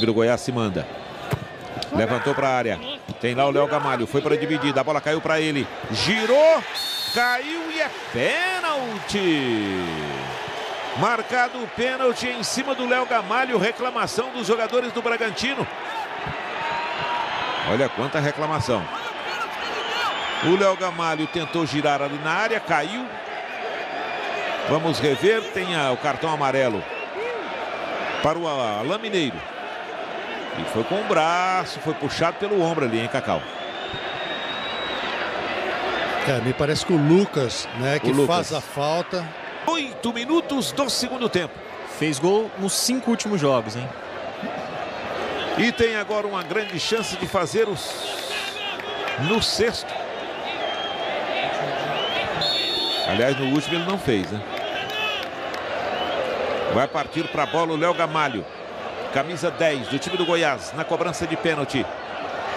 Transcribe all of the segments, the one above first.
time do Goiás se manda. Levantou para a área. Tem lá o Léo Gamalho. Foi para dividir. A bola caiu para ele. Girou. Caiu e é pênalti. Marcado o pênalti em cima do Léo Gamalho. Reclamação dos jogadores do Bragantino. Olha quanta reclamação. O Léo Gamalho tentou girar ali na área, caiu. Vamos rever, tem a, o cartão amarelo para o Alain Mineiro. E foi com o braço, foi puxado pelo ombro ali, hein, Cacau? É, me parece que o Lucas, né, que Lucas. faz a falta. Oito minutos do segundo tempo. Fez gol nos cinco últimos jogos, hein? E tem agora uma grande chance de fazer os no sexto. Aliás, no último ele não fez, né? Vai partir para a bola o Léo Gamalho. Camisa 10 do time do Goiás na cobrança de pênalti.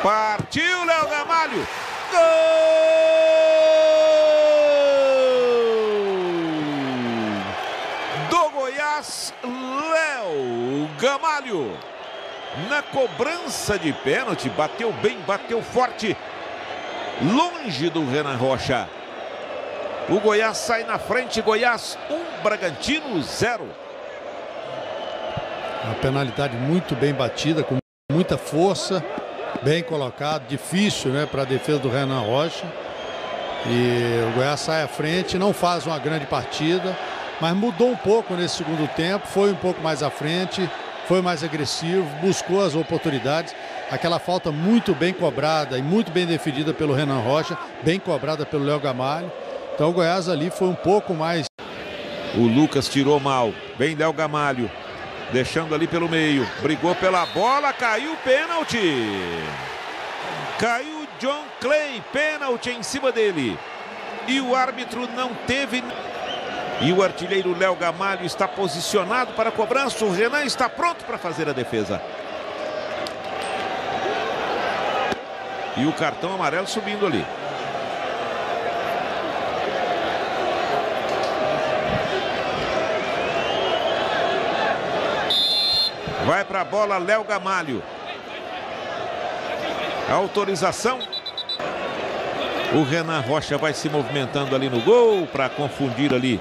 Partiu Léo Gamalho. Gol! Do Goiás, Léo Gamalho. Na cobrança de pênalti, bateu bem, bateu forte. Longe do Renan Rocha. O Goiás sai na frente, Goiás 1, um, Bragantino 0. Uma penalidade muito bem batida, com muita força, bem colocado, difícil né, para a defesa do Renan Rocha. E o Goiás sai à frente, não faz uma grande partida, mas mudou um pouco nesse segundo tempo, foi um pouco mais à frente, foi mais agressivo, buscou as oportunidades. Aquela falta muito bem cobrada e muito bem defendida pelo Renan Rocha, bem cobrada pelo Léo Gamalho. Então o Goiás ali foi um pouco mais. O Lucas tirou mal. Bem Léo Gamalho. Deixando ali pelo meio. Brigou pela bola. Caiu pênalti. Caiu John Clay. Pênalti em cima dele. E o árbitro não teve. E o artilheiro Léo Gamalho está posicionado para a cobrança. O Renan está pronto para fazer a defesa. E o cartão amarelo subindo ali. Vai para a bola Léo Gamalho. Autorização. O Renan Rocha vai se movimentando ali no gol para confundir ali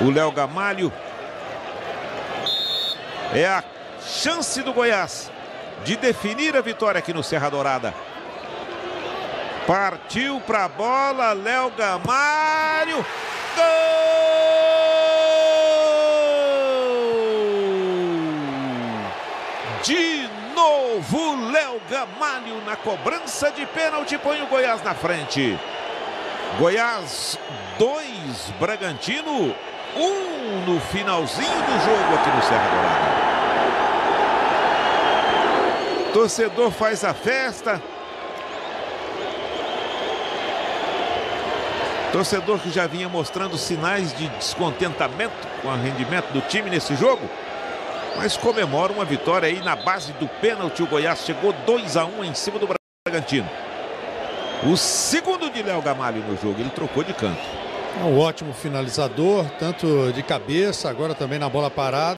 o Léo Gamalho. É a chance do Goiás de definir a vitória aqui no Serra Dourada. Partiu para a bola Léo Gamalho. Novo, Léo Gamalho na cobrança de pênalti põe o Goiás na frente. Goiás 2, Bragantino 1 um no finalzinho do jogo aqui no Serra Dourada. Torcedor faz a festa. Torcedor que já vinha mostrando sinais de descontentamento com o rendimento do time nesse jogo. Mas comemora uma vitória aí na base do pênalti. O Goiás chegou 2 a 1 um em cima do Bragantino. O segundo de Léo Gamalho no jogo, ele trocou de canto. É um ótimo finalizador, tanto de cabeça, agora também na bola parada.